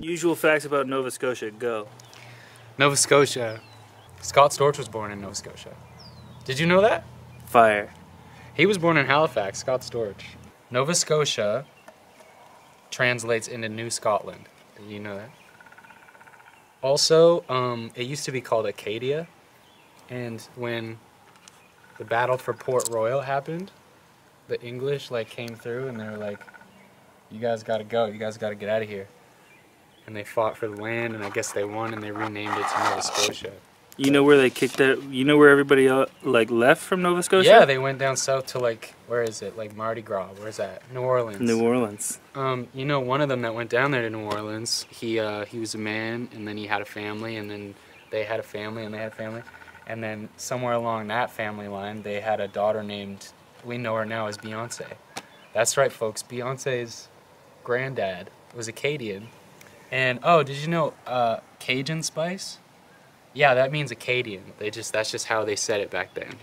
Usual facts about Nova Scotia, go. Nova Scotia. Scott Storch was born in Nova Scotia. Did you know that? Fire. He was born in Halifax, Scott Storch. Nova Scotia translates into New Scotland. Did you know that? Also, um, it used to be called Acadia, and when the battle for Port Royal happened, the English like came through and they were like, "You guys got to go. You guys got to get out of here." And they fought for the land, and I guess they won, and they renamed it to Nova Scotia. You know where they kicked it? You know where everybody uh, like left from Nova Scotia? Yeah, they went down south to like where is it? Like Mardi Gras. Where's that? New Orleans. New Orleans. Um, you know, one of them that went down there to New Orleans, he uh, he was a man, and then he had a family, and then they had a family, and they had a family, and then somewhere along that family line, they had a daughter named we know her now as Beyonce. That's right, folks. Beyonce's granddad was Acadian, and oh, did you know uh, Cajun spice? Yeah, that means Acadian. They just that's just how they said it back then.